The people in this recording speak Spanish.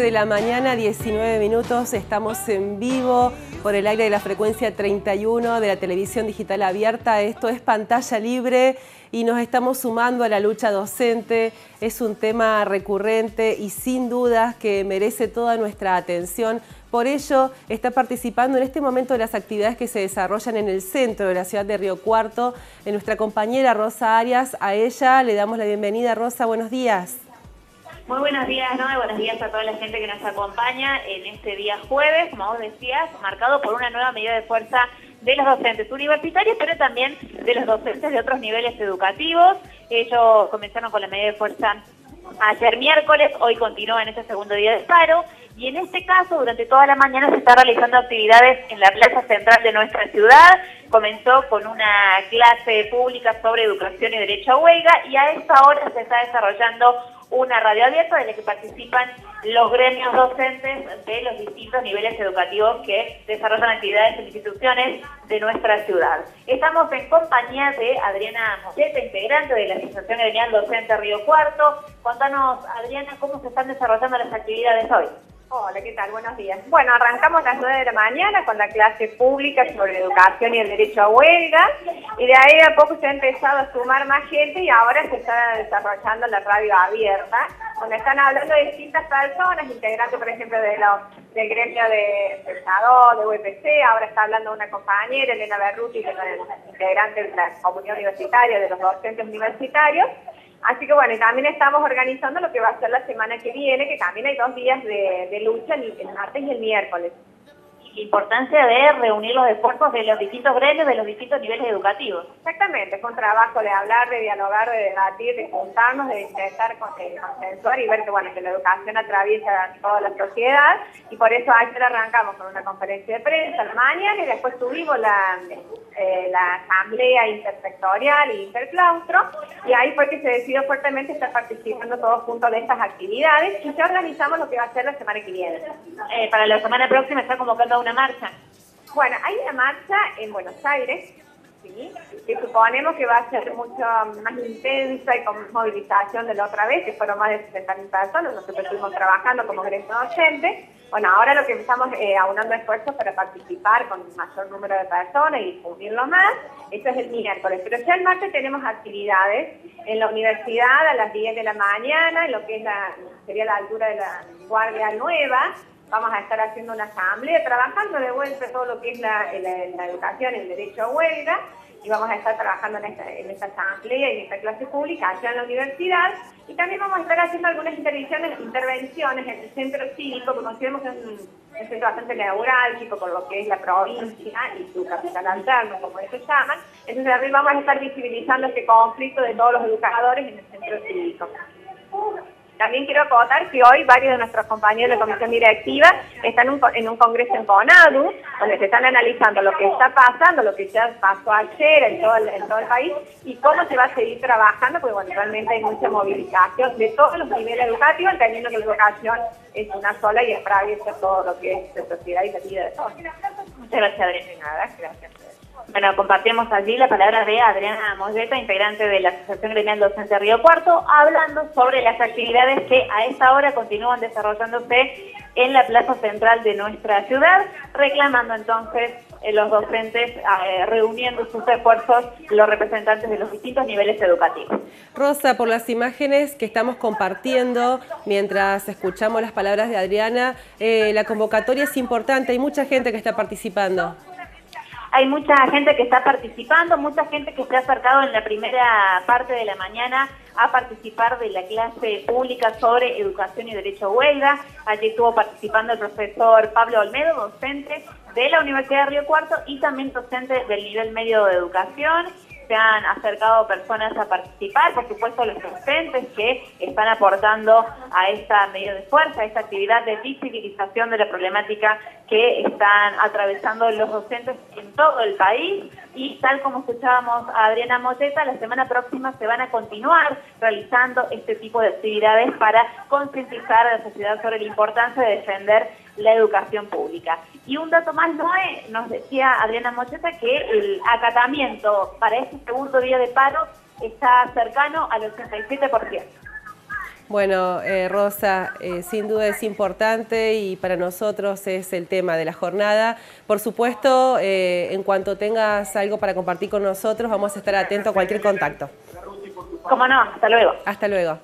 de la mañana, 19 minutos, estamos en vivo por el aire de la frecuencia 31 de la televisión digital abierta. Esto es pantalla libre y nos estamos sumando a la lucha docente. Es un tema recurrente y sin dudas que merece toda nuestra atención. Por ello, está participando en este momento de las actividades que se desarrollan en el centro de la ciudad de Río Cuarto, en nuestra compañera Rosa Arias. A ella le damos la bienvenida. Rosa, buenos días. Muy buenos días, ¿no? Y buenos días a toda la gente que nos acompaña en este día jueves, como vos decías, marcado por una nueva medida de fuerza de los docentes universitarios, pero también de los docentes de otros niveles educativos. Ellos comenzaron con la medida de fuerza ayer miércoles, hoy continúa en este segundo día de paro. Y en este caso, durante toda la mañana se está realizando actividades en la plaza central de nuestra ciudad. Comenzó con una clase pública sobre educación y derecho a huelga y a esta hora se está desarrollando una radio abierta en la que participan los gremios docentes de los distintos niveles educativos que desarrollan actividades en instituciones de nuestra ciudad. Estamos en compañía de Adriana Moseta, integrante de la Asociación Gremial Docente Río Cuarto. Contanos, Adriana, cómo se están desarrollando las actividades hoy. Hola, ¿qué tal? Buenos días. Bueno, arrancamos a las 9 de la mañana con la clase pública sobre educación y el derecho a huelga y de ahí a poco se ha empezado a sumar más gente y ahora se está desarrollando la radio abierta, donde están hablando de distintas personas, integrantes, por ejemplo, de los, del gremio de Pensador, de UPC, ahora está hablando una compañera, Elena Berruti, que es integrante de la comunidad universitaria, de los docentes universitarios, Así que bueno, también estamos organizando lo que va a ser la semana que viene, que también hay dos días de, de lucha, el martes y el miércoles importancia de reunir los esfuerzos de los distintos gremios, de los distintos niveles educativos. Exactamente, con trabajo de hablar, de dialogar, de debatir, de juntarnos, de intentar consensuar y ver que, bueno, que la educación atraviesa toda la sociedad y por eso ayer arrancamos con una conferencia de prensa la mañana y después tuvimos la, eh, la asamblea intersectorial e interclaustro y ahí fue que se decidió fuertemente estar participando todos juntos de estas actividades y ya organizamos lo que va a ser la semana que viene. Eh, para la semana próxima está convocando una marcha? Bueno, hay una marcha en Buenos Aires, ¿sí? que suponemos que va a ser mucho más intensa y con movilización de la otra vez, que fueron más de 60.000 personas, nosotros estuvimos trabajando como gremio docente. Bueno, ahora lo que estamos eh, aunando esfuerzos para participar con un mayor número de personas y difundirlo más, eso es el miércoles. Pero ya el martes tenemos actividades en la universidad a las 10 de la mañana, en lo que es la, sería la altura de la Guardia Nueva, Vamos a estar haciendo una asamblea, trabajando de vuelta todo lo que es la, educación, el derecho a huelga, y vamos a estar trabajando en esta, en esta asamblea y en esta clase pública allá en la universidad. Y también vamos a estar haciendo algunas intervenciones, intervenciones en el centro cívico, que consideramos que es un, centro bastante neurálgico por lo que es la provincia y su capital alterno, como ellos llaman. Entonces también vamos a estar visibilizando este conflicto de todos los educadores en el centro cívico. También quiero acotar que hoy varios de nuestros compañeros de la comisión directiva están en un congreso en CONADU, donde se están analizando lo que está pasando, lo que ya pasó ayer en todo el, en todo el país y cómo se va a seguir trabajando, porque bueno, realmente hay mucha movilización de todos los niveles educativos, entendiendo que la educación es una sola y atraviesa todo lo que es la sociedad y la vida de todos. Muchas gracias, Adriana. Gracias. Bueno, compartimos allí la palabra de Adriana Molleta, integrante de la Asociación Gremial Docente Río Cuarto, hablando sobre las actividades que a esta hora continúan desarrollándose en la plaza central de nuestra ciudad, reclamando entonces eh, los docentes, eh, reuniendo sus esfuerzos, los representantes de los distintos niveles educativos. Rosa, por las imágenes que estamos compartiendo mientras escuchamos las palabras de Adriana, eh, la convocatoria es importante, hay mucha gente que está participando. Hay mucha gente que está participando, mucha gente que se ha acercado en la primera parte de la mañana a participar de la clase pública sobre educación y derecho a huelga. Allí estuvo participando el profesor Pablo Olmedo, docente de la Universidad de Río Cuarto y también docente del nivel medio de educación se han acercado personas a participar, por supuesto los docentes que están aportando a esta medida de fuerza, a esta actividad de visibilización de la problemática que están atravesando los docentes en todo el país. Y tal como escuchábamos a Adriana Moteta, la semana próxima se van a continuar realizando este tipo de actividades para concientizar a la sociedad sobre la importancia de defender la educación pública. Y un dato más, Noé, nos decía Adriana Mocheta que el acatamiento para este segundo día de paro está cercano al 87%. Bueno, eh, Rosa, eh, sin duda es importante y para nosotros es el tema de la jornada. Por supuesto, eh, en cuanto tengas algo para compartir con nosotros, vamos a estar atentos a cualquier contacto. Cómo no, hasta luego. Hasta luego.